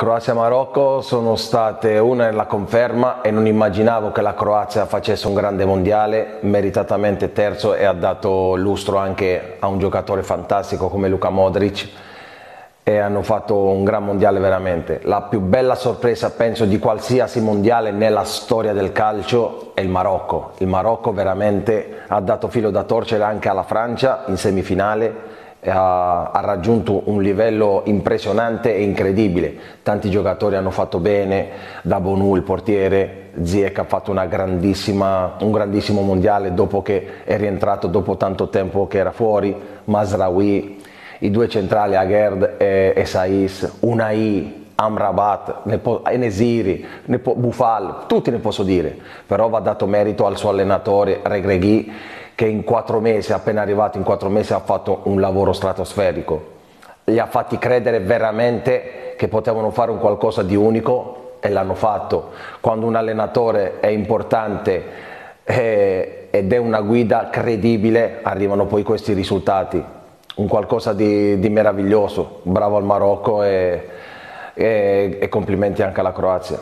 Croazia-Marocco sono state una nella conferma e non immaginavo che la Croazia facesse un grande mondiale, meritatamente terzo e ha dato lustro anche a un giocatore fantastico come Luka Modric e hanno fatto un gran mondiale veramente. La più bella sorpresa penso di qualsiasi mondiale nella storia del calcio è il Marocco. Il Marocco veramente ha dato filo da torcere anche alla Francia in semifinale ha, ha, raggiunto un livello impressionante e incredibile. Tanti giocatori hanno fatto bene, da Bonu il portiere, Ziek ha fatto un grandissimo mondiale dopo che è rientrato dopo tanto tempo che era fuori, Masraoui, i due centrali Agerd e, e Saiz, Unai, Amrabat, Enesiri, Bufal, tutti ne posso dire, però va dato merito al suo allenatore Regreghi che in quattro mesi, appena arrivato in quattro mesi, ha fatto un lavoro stratosferico. Li ha fatti credere veramente che potevano fare un qualcosa di unico e l'hanno fatto. Quando un allenatore è importante eh, ed è una guida credibile, arrivano poi questi risultati. Un qualcosa di, di meraviglioso. Bravo al Marocco e, e, e complimenti anche alla Croazia.